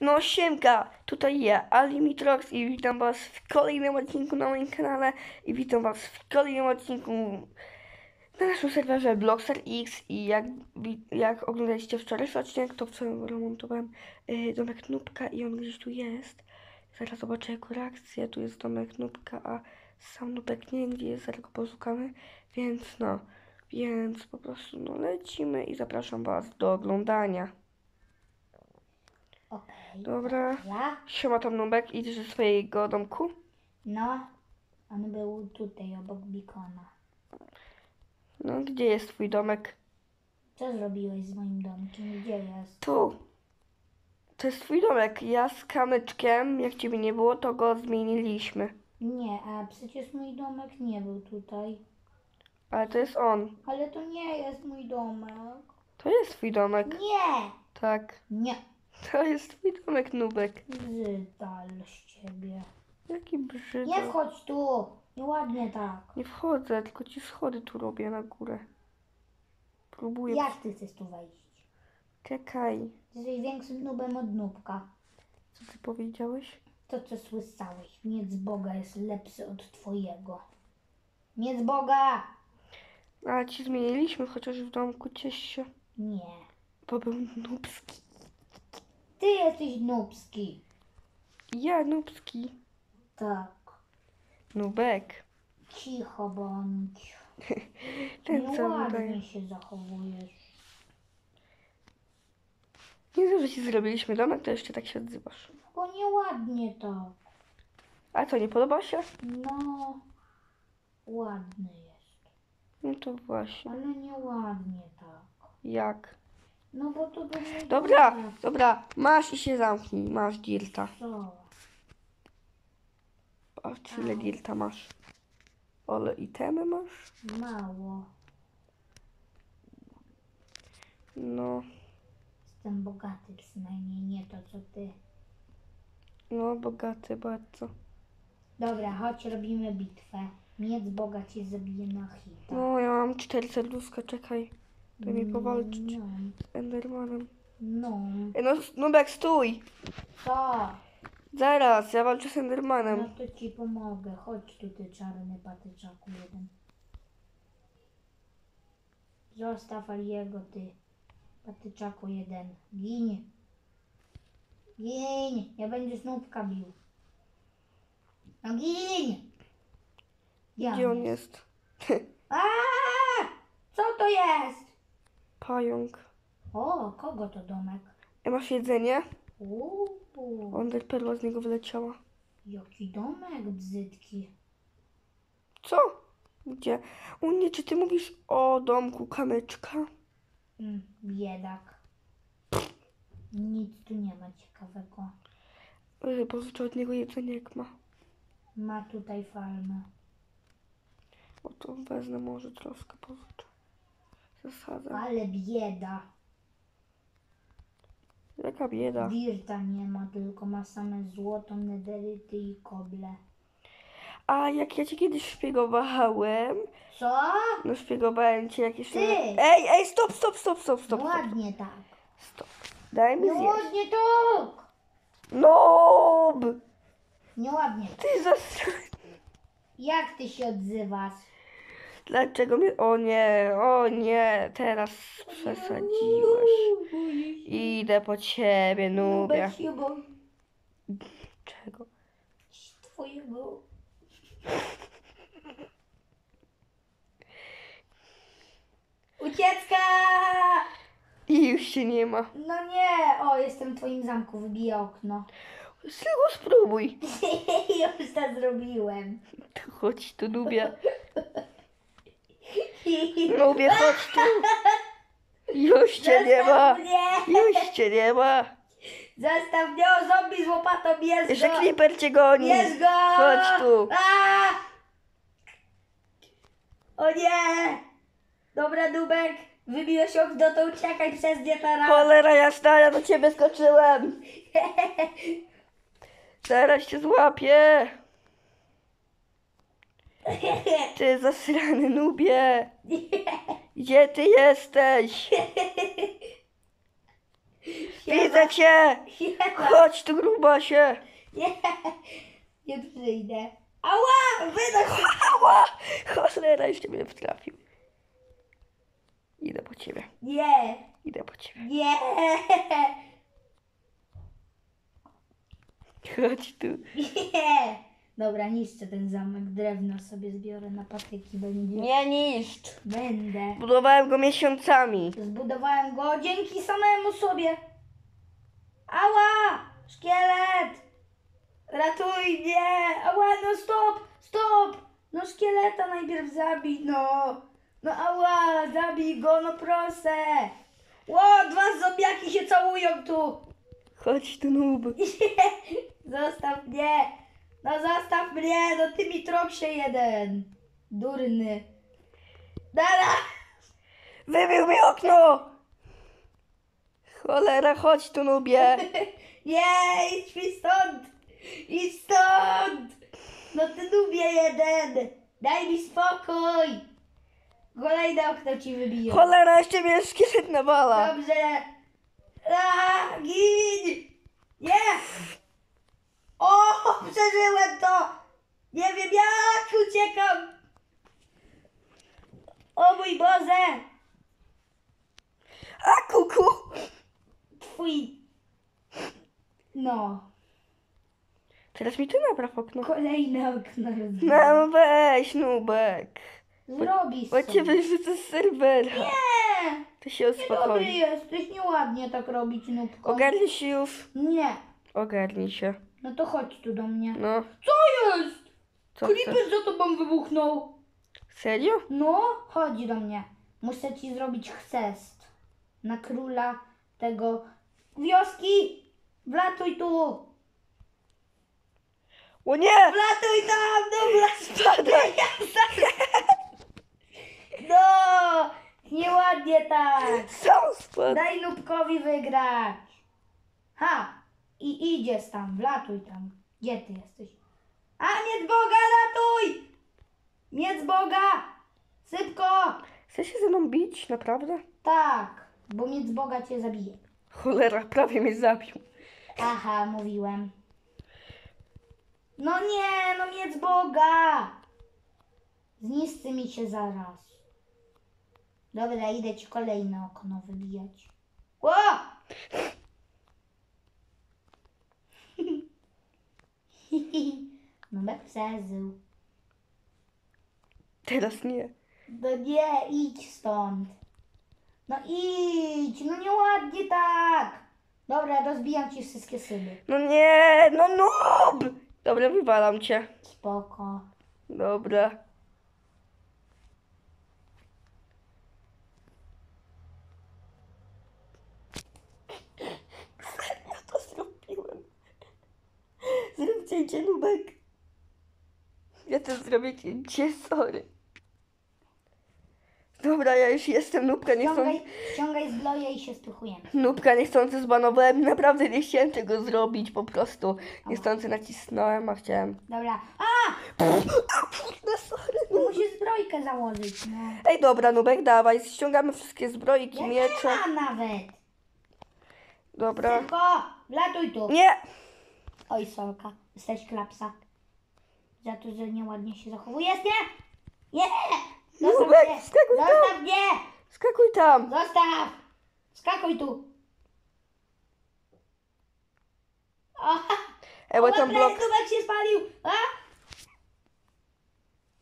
No siemka, tutaj ja, Alimitrox i witam was w kolejnym odcinku na moim kanale i witam was w kolejnym odcinku na naszym serwerze Blockster X i jak, jak oglądaliście wczorajszy odcinek, to wczoraj remontowałem y, domek Nubka i on gdzieś tu jest. Zaraz zobaczę jego reakcję, tu jest domek Nubka, a sam Nubek nie wiem gdzie jest, zaraz go poszukamy, więc no, więc po prostu no lecimy i zapraszam was do oglądania. Okej. Dobra. Dobra. Siema tam Nubek, idziesz do swojego domku? No, on był tutaj obok bikona. No, gdzie jest twój domek? Co zrobiłeś z moim domkiem? Gdzie jest? Tu. To jest twój domek. Ja z kamyczkiem, jak ciebie nie było, to go zmieniliśmy. Nie, a przecież mój domek nie był tutaj. Ale to jest on. Ale to nie jest mój domek. To jest twój domek. Nie! Tak. Nie. To jest twój domek, Nubek. Brzydal z ciebie. Jaki Nie brzydko. wchodź tu! Nieładnie tak. Nie wchodzę, tylko ci schody tu robię na górę. Próbuję. Jak ty chcesz tu wejść? Czekaj. Jesteś większym nubem od nubka. Co ty powiedziałeś? To, co słyszałeś. Miec Boga jest lepszy od twojego. Miec Boga! A ci zmieniliśmy chociaż w domku, ciesz się. Nie. Bo był nubski. Ty jesteś nubski. Ja nubski. Tak. Nubek. Cicho bądź. Ten co udaje. Nieładnie się zachowujesz. Nie dobrze ci zrobiliśmy domek, to jeszcze tak się odzywasz. Bo nieładnie tak. A co, nie podoba się? No, ładny jest. No to właśnie. Ale nieładnie tak. Jak? No bo to nie Dobra, dobre. dobra, masz i się zamknij. Masz dirta. Co? Patrz ile dirta masz. Ale itemy masz? Mało. No, Jestem bogaty przynajmniej, nie to co ty. no bogaty bardzo. Dobra, chodź robimy bitwę. Miec Boga cię zabije na hita. No, ja mam cztery serduszka, czekaj. Daj mi powalczyć No, z Endermanem. no. Ej, no, Nubek, stój! Co? Zaraz, ja walczę z No Endermanem. to ci pomogę. Chodź tu, ty czarny patyczaku jeden. Zostaw Aliego, ty patyczaku jeden. Gin. Gin. Ja będę snupka bił. No gin. Ja. Gdzie on jest? Aaa! Co to jest? Pająk. O, kogo to domek? Ej, masz jedzenie? Uuu, Enderperła z niego wyleciała. jaki domek brzydki. Co? Gdzie? U nie, czy ty mówisz o domku kamyczka? Mm, biedak. Nic tu nie ma ciekawego. Ej, Pożyczę od niego jedzenie jak ma. Ma tutaj farmę. O to wezmę może troszkę pożyczę. Zasadzę. Ale bieda. Jaka bieda. Dirta nie ma, tylko ma same złoto, nederyty i koble. A jak ja cię kiedyś szpiegowałem, Co? no szpiegowałem cię jak jeszcze... Ty! Ej, ej, stop, stop, stop, stop, stop, stop. Ładnie tak. Stop. Daj mi zjeść. ładnie tak. Noob! Nieładnie. Ty zas... Jak ty się odzywasz? Dlaczego mnie... O nie, o nie, teraz przesadziłeś. Idę po ciebie, się boi Czego? twojego. Ucieczka! I już się nie ma. No nie! O, jestem w twoim zamku, wybiję okno. Tylko spróbuj. Już to zrobiłem. Tu chodź tu, nubie. Nubie, chodź tu. Już cię nie ma. Już cię nie ma. Zostaw mnie, o zombie z łopatą, bierz Jeszcze go! Clipper cię goni. Bierz go! Chodź tu. A! O nie! Dobra, Dubek, wybiłeś okno, to uciekaj przez nie teraz. Cholera jasna, ja do ciebie skoczyłem. Zaraz cię złapię. Ty zasrany nubie. Gdzie ty jesteś? Widzę cię! Chodź tu grubasie! Nie, nie przyjdę. Ała! Wynoś się. Ała! Cholera, jeszcze mnie wtrafił. Idę po ciebie. Nie, Idę po ciebie. nie. Chodź tu. Nie. Dobra, niszczę ten zamek. Drewno sobie zbiorę na patyki. Będzie. Nie niszcz! Będę. Budowałem go miesiącami. Zbudowałem go dzięki samemu sobie. Ała! Szkielet! Ratuj mnie! Ała, no stop! Stop! No szkieleta najpierw zabij, no! No ała, zabij go, no proszę! Ło, dwa zombiaki się całują tu! Chodź tu noob. Zostaw mnie! No zostaw mnie! No ty mi troksie jeden! Durny! Dara! Wybił mi okno! Cholera, chodź tu nubie. Nie, idź mi stąd! Idź stąd! No ty lubię jeden! Daj mi spokój! Kolejne okno ci wybiję. Cholera, jeszcze mnie szkielet nawala. Dobrze! A, gin! Nie! O, przeżyłem to! Nie wiem jak uciekam! O mój Boże! A kuku! Twój... No. Teraz mi ty napraw okno. Kolejne okno rozbiję. No weź nubek. Zrobisz Bo cię sobie. wyrzucę z serwera. Nie! To się Niedobry uspokoi. jesteś, nieładnie tak robić, nubko. Ogarnij się już. Nie. Ogarnij się. No to chodź tu do mnie. No, Co jest? co chcesz? Creeper za tobą wybuchnął. Serio? No, chodź do mnie. Muszę ci zrobić chrzest. Na króla tego wioski. Wlatuj tu. O nie! Wlatuj tam, no wlatuj. No, nieładnie tak. Sam spadł. Daj Nubkowi wygrać. Ha! I idziesz tam, wlatuj tam. Gdzie ty jesteś? A, miec Boga, ratuj! Miec Boga! Szybko! Chcesz się ze mną bić? Naprawdę? Tak, bo miec Boga cię zabije. Cholera, prawie mnie zabił. Aha, mówiłem. No nie, no miec Boga! Zniszczy mi się zaraz. Dobra, idę ci kolejne okno wybijać. Ło! Numer przeżył. Teraz nie. No nie, idź stąd. No idź, no nieładnie tak. Dobra, rozbijam ci wszystkie szyby. No nie, no noob! Dobra, wywalam cię. Spoko. Dobra. Serio to zrobiłem. Zrób cięcie nubek. Ja też zrobię cięcie, sorry. Dobra, ja już jestem nubka niechcący. Ściągaj, ściągaj zbroję i się spychujemy. Nubka niechcący zbanowałem. Naprawdę nie chciałem tego zrobić, po prostu. Niechcący nacisnąłem, a chciałem. Dobra. A! Kurde, sorry. No musisz zbrojkę założyć, no. Ej, dobra, Nubek, dawaj, ściągamy wszystkie zbrojki, Ja nie miecze. mam nawet. Dobra. Szybko, wlatuj tu. Nie! Oj, Solka, jesteś klapsa. Za to, że nieładnie się zachowujesz, nie? Nie! Zostaw Nubek, mnie! skakuj tam! Zostaw mnie! Skakuj tam! Zostaw! Skakuj tu! Aha! Ej, bo tam blok... Nubek się spalił! A!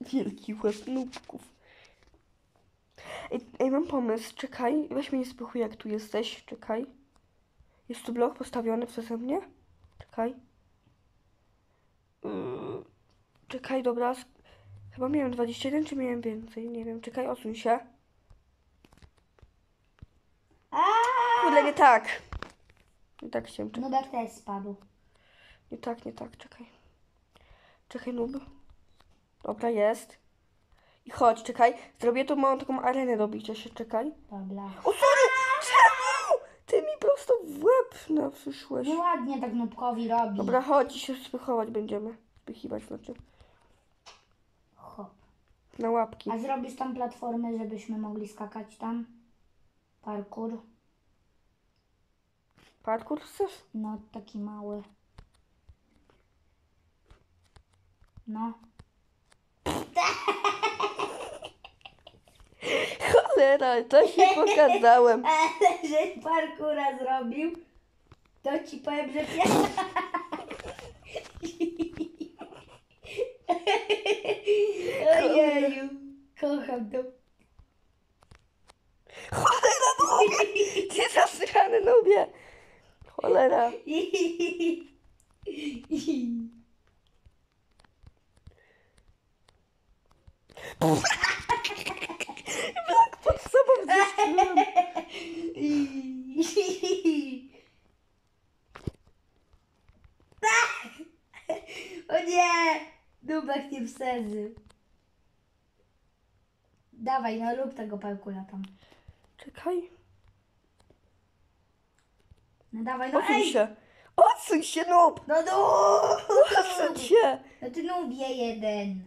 Wielki łeb nubków. Ej, ej, mam pomysł, czekaj. Weź mnie nie spychuj, jak tu jesteś, czekaj. Jest tu blok postawiony przeze mnie? Czekaj. Yy, czekaj, dobra. Chyba miałem 21, czy miałem więcej? Nie wiem, czekaj, odsuń się. Kurde, nie tak. Nie tak chciałem, czekaj. Nubek też spadł. Nie tak, nie tak, czekaj. Czekaj, nub. Dobra, jest. I chodź, czekaj. Zrobię tu małą taką arenę bicia się, czekaj. Dobra. O, sorry! Czemu? Ty mi prosto w łeb na przyszłeś. Nieładnie tak Nubkowi robi. Dobra, chodź i się spychować będziemy. Spychiwać, znaczy. Na łapki. A zrobisz tam platformę, żebyśmy mogli skakać tam? Parkour. Parkour chcesz? No, taki mały. No. Cholera, to się pokazałem. Ale żeś parkura zrobił, to ci powiem, że pierwsza... Ojeju, kocham to. Cholera, nubie! Ty zasrany nubie! Cholera. Jak pod sobą zniszczyłem. Dubek nie przeżył. Dawaj, no rób tego parkura tam. Czekaj. No dawaj, no Odsuń ej! się. Odsuń się, noob! No no! Odsuń się. No ty nubie jeden.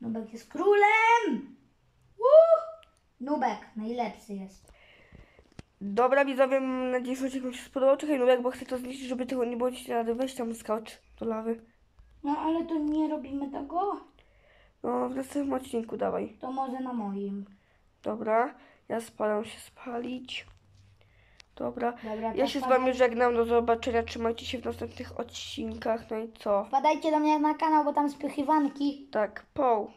Nubek jest królem! Nubek, najlepszy jest. Dobra, widzowie, mam nadzieję, że odcinek Wam się spodobał. Czekaj, jak bo chcę to zniszczyć, żeby tego nie było ci rady. Weź tam skocz do lawy. No ale to nie robimy tego? No, w następnym odcinku dawaj. To może na moim. Dobra, ja spalam się spalić. Dobra. Dobra, to Ja się z Wami żegnam, do zobaczenia, trzymajcie się w następnych odcinkach, no i co? Wpadajcie do mnie na kanał, bo tam spychywanki. Tak, poł.